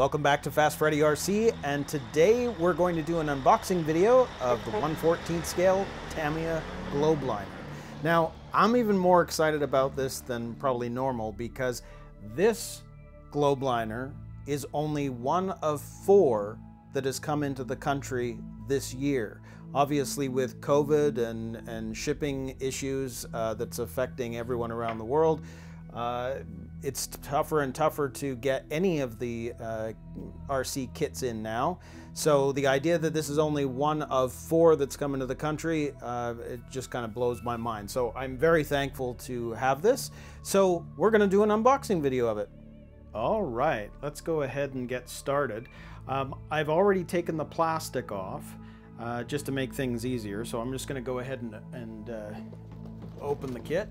Welcome back to Fast Freddy RC, and today we're going to do an unboxing video of the 114th scale Tamiya Globeliner. Now, I'm even more excited about this than probably normal because this Globeliner is only one of four that has come into the country this year. Obviously, with COVID and, and shipping issues uh, that's affecting everyone around the world, uh, it's tougher and tougher to get any of the uh, RC kits in now. So the idea that this is only one of four that's coming to the country, uh, it just kind of blows my mind. So I'm very thankful to have this. So we're going to do an unboxing video of it. All right, let's go ahead and get started. Um, I've already taken the plastic off uh, just to make things easier. So I'm just going to go ahead and, and uh, open the kit.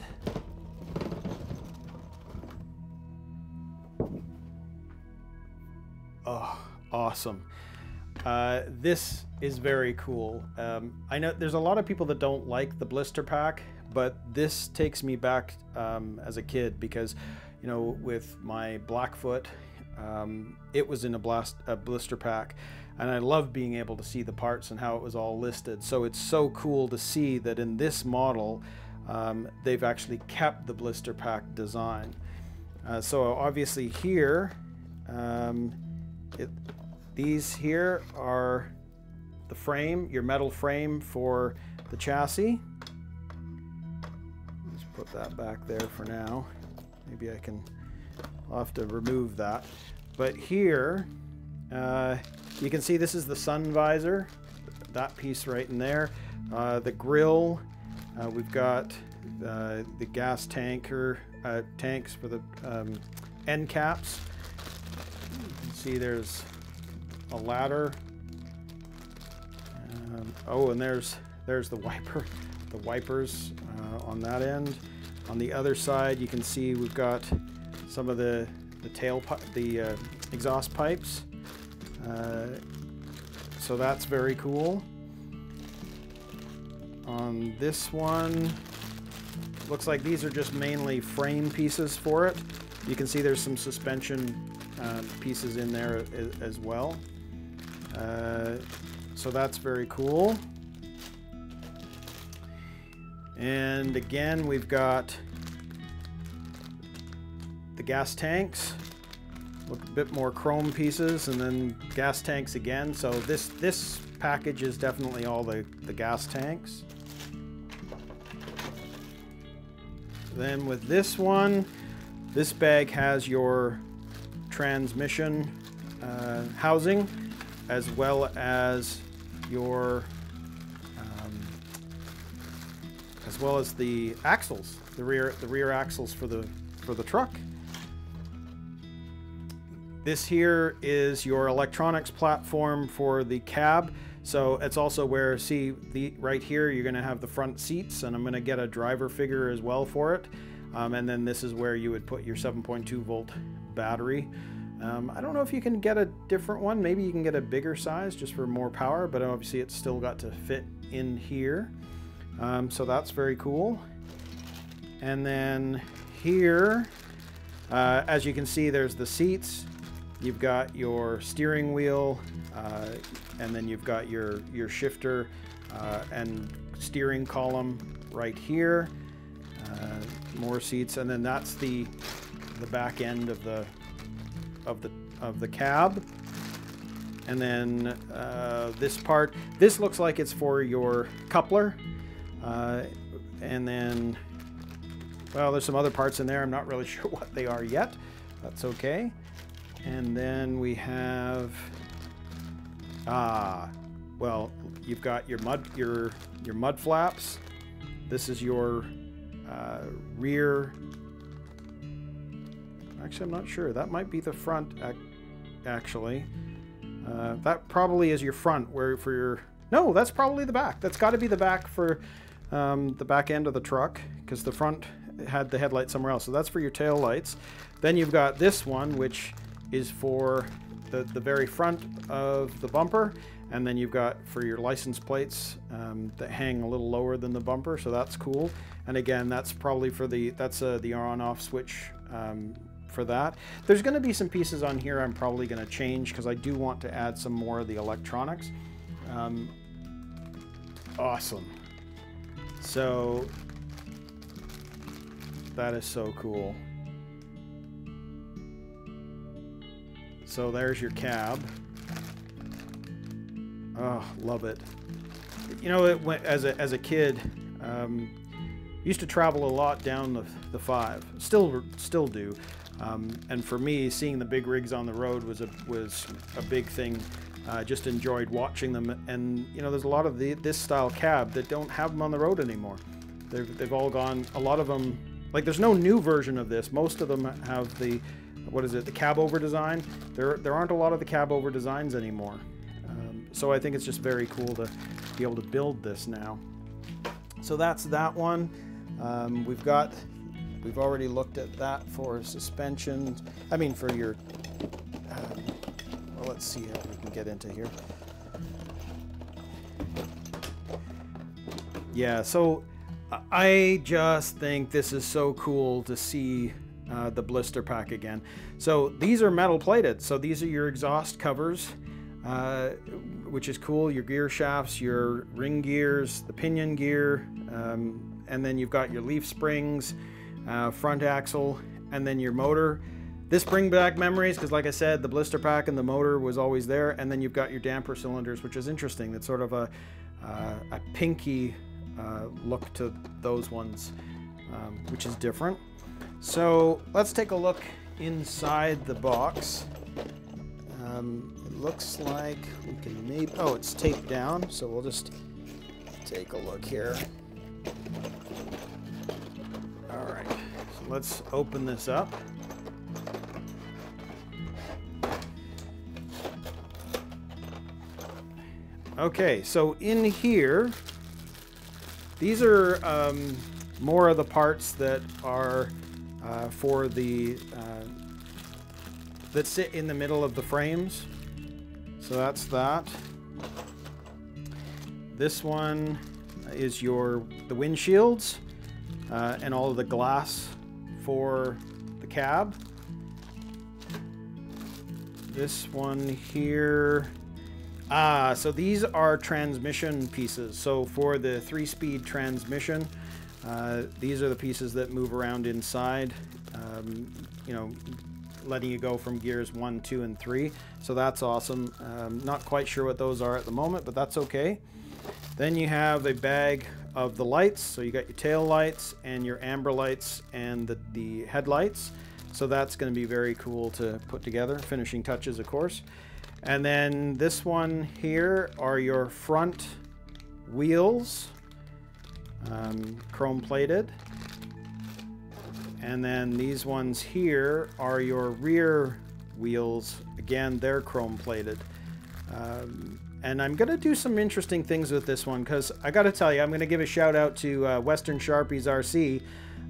Oh, awesome. Uh, this is very cool. Um, I know there's a lot of people that don't like the blister pack, but this takes me back um, as a kid because, you know, with my Blackfoot, um, it was in a, blast, a blister pack, and I love being able to see the parts and how it was all listed. So it's so cool to see that in this model, um, they've actually kept the blister pack design. Uh, so obviously here, um, it, these here are the frame, your metal frame for the chassis. Let's put that back there for now. Maybe I can, I'll have to remove that. But here, uh, you can see this is the sun visor, that piece right in there. Uh, the grill, uh, we've got uh, the gas tanker uh, tanks for the um, end caps see there's a ladder. Um, oh, and there's there's the wiper, the wipers uh, on that end. On the other side, you can see we've got some of the the tail the uh, exhaust pipes. Uh, so that's very cool. On this one, looks like these are just mainly frame pieces for it. You can see there's some suspension uh, pieces in there as, as well. Uh, so that's very cool. And again, we've got the gas tanks. Look a bit more chrome pieces and then gas tanks again. So this, this package is definitely all the, the gas tanks. Then with this one, this bag has your transmission uh, housing as well as your um, as well as the axles the rear the rear axles for the for the truck. This here is your electronics platform for the cab. So it's also where see the right here you're going to have the front seats and I'm going to get a driver figure as well for it. Um, and then this is where you would put your 7.2 volt battery. Um, I don't know if you can get a different one. Maybe you can get a bigger size just for more power, but obviously it's still got to fit in here. Um, so that's very cool. And then here, uh, as you can see, there's the seats. You've got your steering wheel, uh, and then you've got your, your shifter uh, and steering column right here. Uh, more seats, and then that's the the back end of the of the of the cab. And then uh, this part, this looks like it's for your coupler. Uh, and then, well, there's some other parts in there. I'm not really sure what they are yet. That's okay. And then we have, ah, well, you've got your mud, your your mud flaps. This is your uh, rear Actually, I'm not sure. That might be the front, actually. Uh, that probably is your front, where for your... No, that's probably the back. That's got to be the back for um, the back end of the truck, because the front had the headlight somewhere else. So that's for your tail lights. Then you've got this one, which is for the, the very front of the bumper. And then you've got for your license plates um, that hang a little lower than the bumper, so that's cool. And again, that's probably for the, that's uh, the on-off switch um, for that. There's going to be some pieces on here I'm probably going to change because I do want to add some more of the electronics. Um, awesome. So that is so cool. So there's your cab. Oh, love it. You know, it went, as a as a kid, um, used to travel a lot down the, the five. Still still do. Um, and for me, seeing the big rigs on the road was a was a big thing. I uh, just enjoyed watching them. And you know, there's a lot of the, this style cab that don't have them on the road anymore. They've they've all gone. A lot of them, like there's no new version of this. Most of them have the what is it? The cab over design. There there aren't a lot of the cab over designs anymore. Um, so I think it's just very cool to be able to build this now. So that's that one. Um, we've got We've already looked at that for suspension. I mean, for your. Um, well, let's see how we can get into here. Yeah, so I just think this is so cool to see uh, the blister pack again. So these are metal plated. So these are your exhaust covers, uh, which is cool. Your gear shafts, your ring gears, the pinion gear, um, and then you've got your leaf springs uh, front axle, and then your motor. This bring back memories because, like I said, the blister pack and the motor was always there, and then you've got your damper cylinders, which is interesting. It's sort of a, uh, a pinky uh, look to those ones, um, which is different. So let's take a look inside the box. Um, it looks like we can maybe, oh, it's taped down, so we'll just take a look here. Let's open this up. Okay, so in here, these are um, more of the parts that are uh, for the uh, that sit in the middle of the frames. So that's that. This one is your the windshields uh, and all of the glass for the cab. This one here. Ah, so these are transmission pieces. So for the three-speed transmission, uh, these are the pieces that move around inside. Um, you know, letting you go from gears one, two, and three. So that's awesome. Um, not quite sure what those are at the moment, but that's okay. Then you have a bag of the lights. So you got your tail lights and your amber lights and the, the headlights. So that's going to be very cool to put together. Finishing touches, of course. And then this one here are your front wheels, um, chrome plated. And then these ones here are your rear wheels. Again, they're chrome plated. Um, and I'm going to do some interesting things with this one because I got to tell you, I'm going to give a shout out to uh, Western Sharpies RC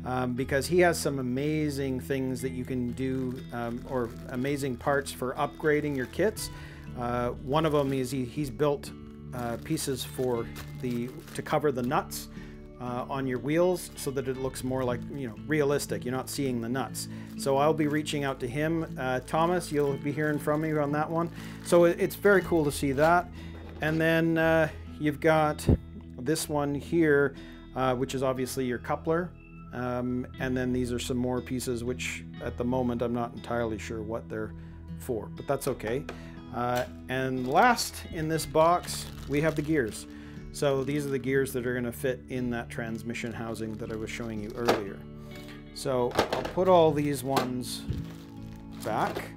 um, because he has some amazing things that you can do um, or amazing parts for upgrading your kits. Uh, one of them is he, he's built uh, pieces for the to cover the nuts uh, on your wheels so that it looks more like you know realistic. You're not seeing the nuts. So I'll be reaching out to him. Uh, Thomas you'll be hearing from me on that one. So it's very cool to see that. And then uh, you've got this one here uh, which is obviously your coupler. Um, and then these are some more pieces which at the moment I'm not entirely sure what they're for but that's okay. Uh, and last in this box we have the gears so these are the gears that are going to fit in that transmission housing that I was showing you earlier. So I'll put all these ones back.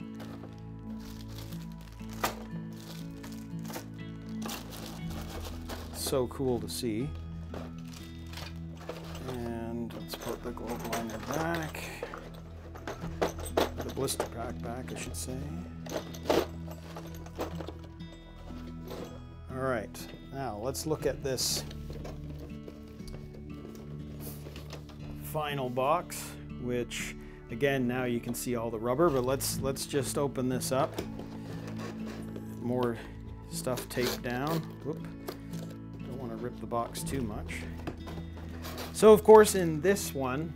So cool to see. And let's put the globe liner back. The blister pack back, I should say. Let's look at this final box, which again now you can see all the rubber, but let's let's just open this up. More stuff taped down. Whoop. Don't want to rip the box too much. So of course in this one,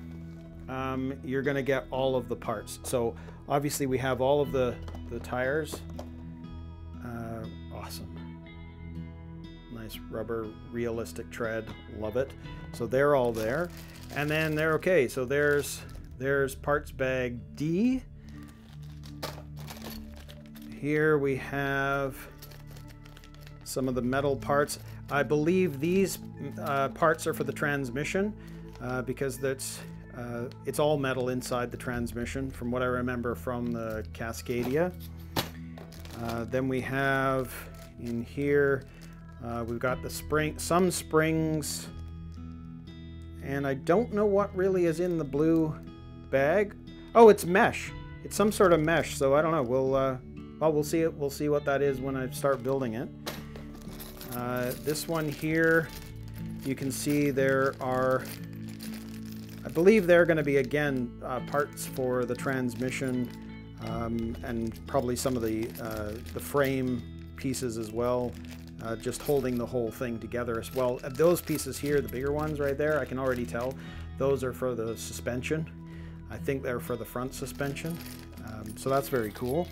um, you're going to get all of the parts. So obviously we have all of the, the tires. Nice rubber realistic tread. Love it. So they're all there. And then they're okay. So there's there's parts bag D. Here we have some of the metal parts. I believe these uh, parts are for the transmission uh, because that's uh, it's all metal inside the transmission from what I remember from the Cascadia. Uh, then we have in here uh, we've got the spring some springs and I don't know what really is in the blue bag. Oh, it's mesh. It's some sort of mesh, so I don't know. We'll uh, well, we'll see it. We'll see what that is when I start building it. Uh, this one here, you can see there are, I believe they're going to be again uh, parts for the transmission um, and probably some of the uh, the frame pieces as well. Uh, just holding the whole thing together as well. Uh, those pieces here, the bigger ones right there, I can already tell, those are for the suspension. I think they're for the front suspension. Um, so that's very cool.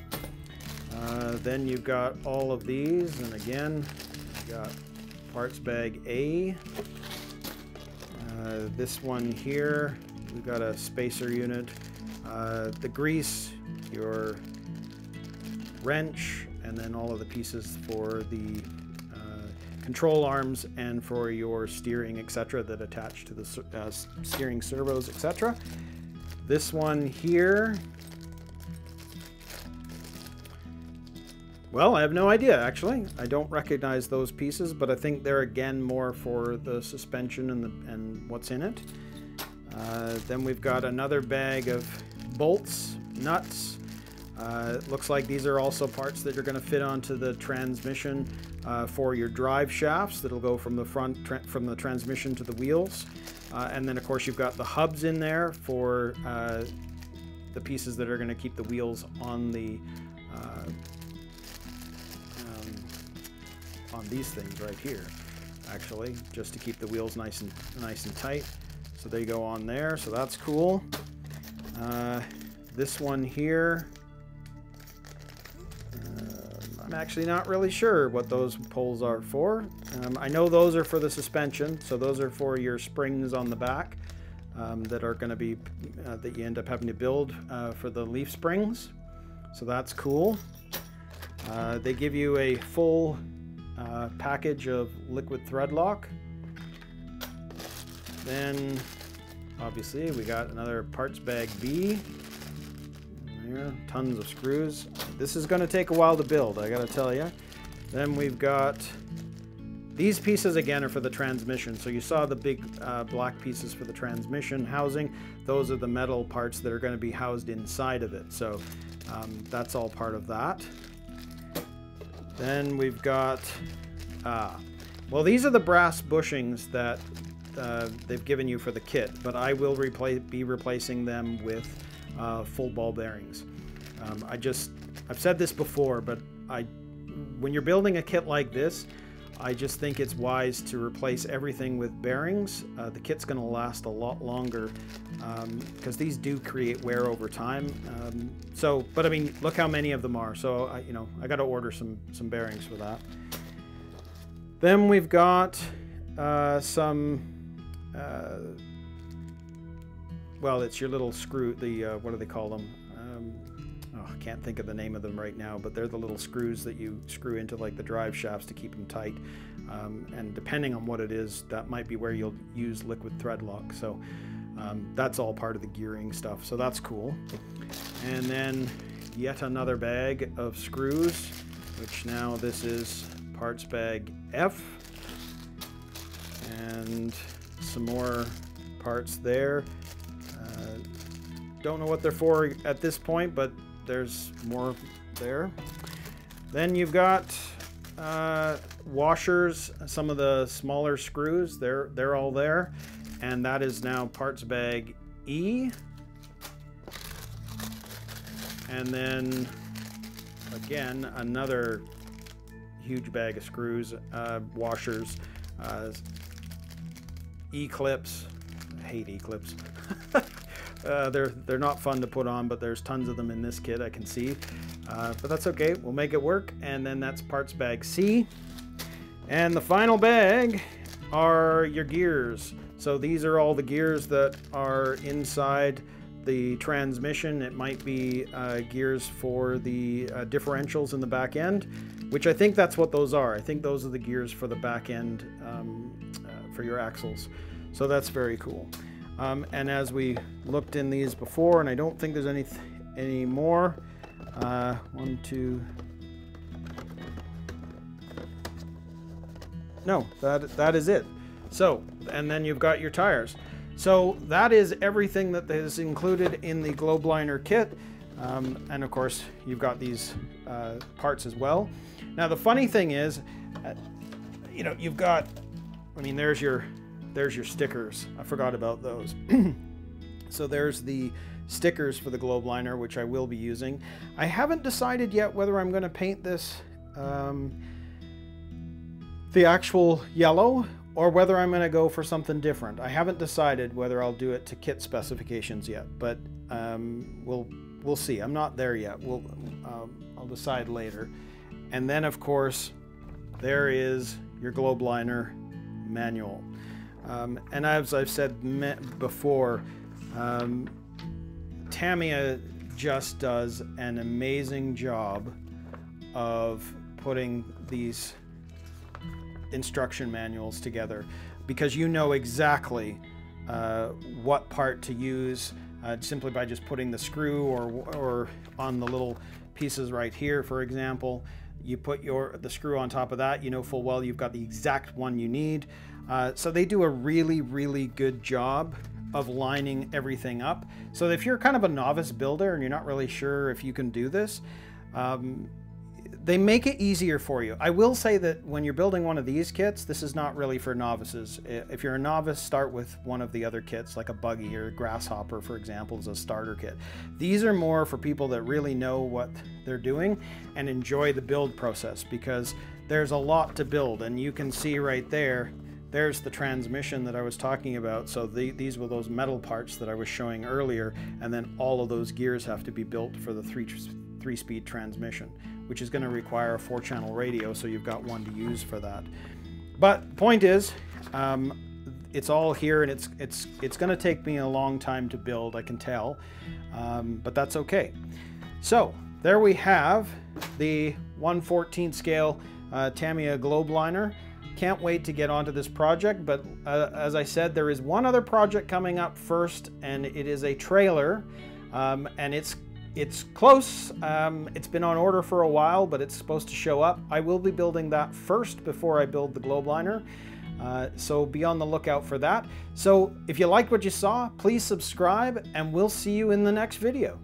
Uh, then you've got all of these, and again, you got parts bag A. Uh, this one here, we've got a spacer unit. Uh, the grease, your wrench, and then all of the pieces for the control arms and for your steering, etc., that attach to the uh, steering servos, etc. This one here Well, I have no idea, actually. I don't recognize those pieces, but I think they're again more for the suspension and, the, and what's in it. Uh, then we've got another bag of bolts, nuts. Uh, it looks like these are also parts that are going to fit onto the transmission uh, for your drive shafts that'll go from the front from the transmission to the wheels. Uh, and then, of course, you've got the hubs in there for uh, the pieces that are going to keep the wheels on the uh, on these things right here, actually, just to keep the wheels nice and nice and tight. So they go on there, so that's cool. Uh, this one here, I'm actually not really sure what those poles are for. Um, I know those are for the suspension, so those are for your springs on the back um, that are going to be, uh, that you end up having to build uh, for the leaf springs. So that's cool. Uh, they give you a full uh, package of liquid thread lock. Then, obviously, we got another parts bag B. There, tons of screws. This is going to take a while to build, I gotta tell you. Then we've got these pieces again are for the transmission. So you saw the big uh, black pieces for the transmission housing. Those are the metal parts that are going to be housed inside of it. So um, that's all part of that. Then we've got, uh, well, these are the brass bushings that uh, they've given you for the kit, but I will be replacing them with uh, full ball bearings. Um, I just, I've said this before, but I, when you're building a kit like this, I just think it's wise to replace everything with bearings. Uh, the kit's going to last a lot longer because um, these do create wear over time. Um, so, but I mean, look how many of them are. So, I, you know, I got to order some some bearings for that. Then we've got uh, some. Uh, well, it's your little screw. The uh, what do they call them? oh, I can't think of the name of them right now, but they're the little screws that you screw into like the drive shafts to keep them tight. Um, and depending on what it is, that might be where you'll use liquid thread lock. So um, that's all part of the gearing stuff. So that's cool. And then yet another bag of screws, which now this is parts bag F. And some more parts there. Don't know what they're for at this point, but there's more there. Then you've got uh, washers, some of the smaller screws, they're, they're all there. And that is now parts bag E. And then, again, another huge bag of screws, uh, washers, uh, E-clips. I hate E-clips. Uh, they're they're not fun to put on, but there's tons of them in this kit. I can see, uh, but that's okay. We'll make it work. And then that's parts bag C. And the final bag are your gears. So these are all the gears that are inside the transmission. It might be uh, gears for the uh, differentials in the back end, which I think that's what those are. I think those are the gears for the back end um, uh, for your axles. So that's very cool. Um, and as we looked in these before, and I don't think there's any, any more, uh, one, two, no, that, that is it. So, and then you've got your tires. So that is everything that is included in the Globeliner kit. Um, and of course, you've got these uh, parts as well. Now, the funny thing is, uh, you know, you've got, I mean, there's your there's your stickers. I forgot about those. so there's the stickers for the Globeliner, which I will be using. I haven't decided yet whether I'm going to paint this um, the actual yellow or whether I'm going to go for something different. I haven't decided whether I'll do it to kit specifications yet, but um, we'll we'll see. I'm not there yet. We'll um, I'll decide later. And then of course, there is your Globeliner manual. Um, and as I've said before, um, Tamiya just does an amazing job of putting these instruction manuals together because you know exactly uh, what part to use uh, simply by just putting the screw or, or on the little pieces right here, for example. You put your the screw on top of that, you know full well you've got the exact one you need. Uh, so they do a really, really good job of lining everything up. So if you're kind of a novice builder and you're not really sure if you can do this, um, they make it easier for you. I will say that when you're building one of these kits, this is not really for novices. If you're a novice, start with one of the other kits, like a buggy or a grasshopper, for example, as a starter kit. These are more for people that really know what they're doing and enjoy the build process because there's a lot to build and you can see right there there's the transmission that I was talking about. So the, these were those metal parts that I was showing earlier, and then all of those gears have to be built for the three, three-speed transmission, which is going to require a four-channel radio, so you've got one to use for that. But point is, um, it's all here, and it's it's it's going to take me a long time to build. I can tell, um, but that's okay. So there we have the 114 scale uh, Tamiya Globeliner. Can't wait to get onto this project, but uh, as I said, there is one other project coming up first, and it is a trailer, um, and it's it's close. Um, it's been on order for a while, but it's supposed to show up. I will be building that first before I build the Globeliner. Uh, so be on the lookout for that. So if you liked what you saw, please subscribe and we'll see you in the next video.